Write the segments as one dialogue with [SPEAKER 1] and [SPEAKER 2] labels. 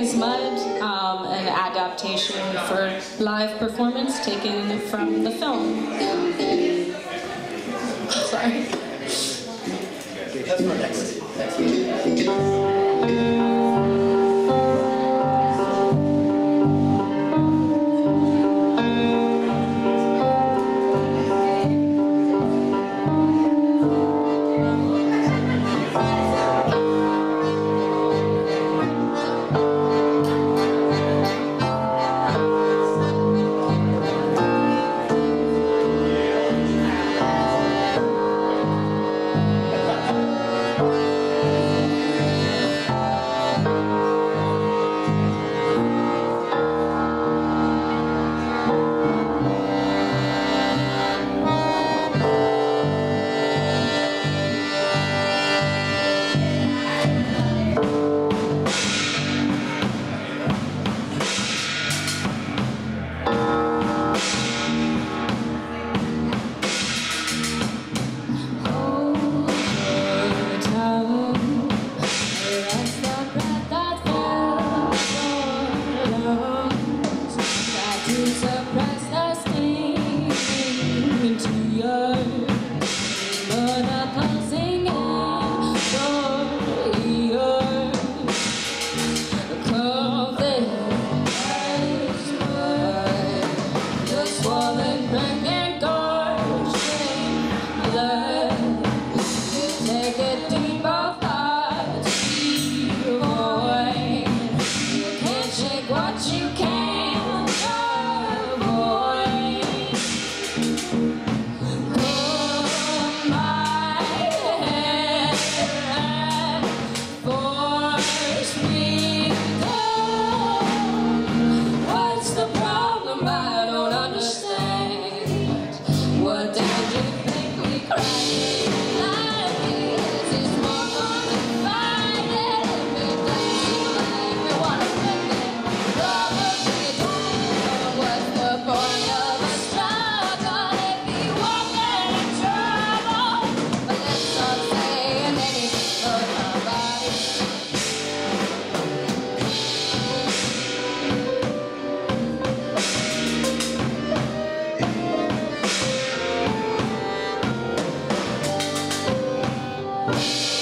[SPEAKER 1] as Mud, um, an adaptation for live performance taken from the film.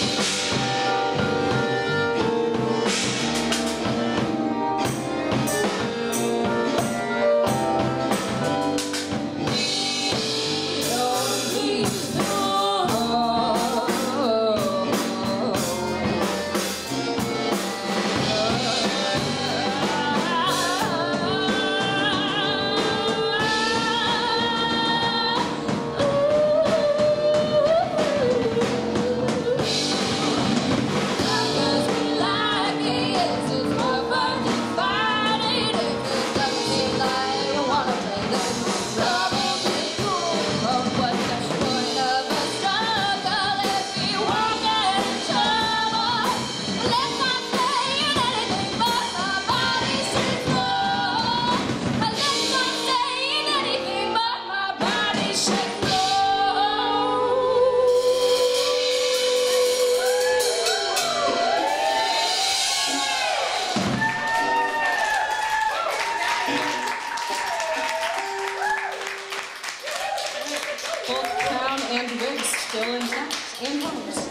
[SPEAKER 1] Both Still in class and homes.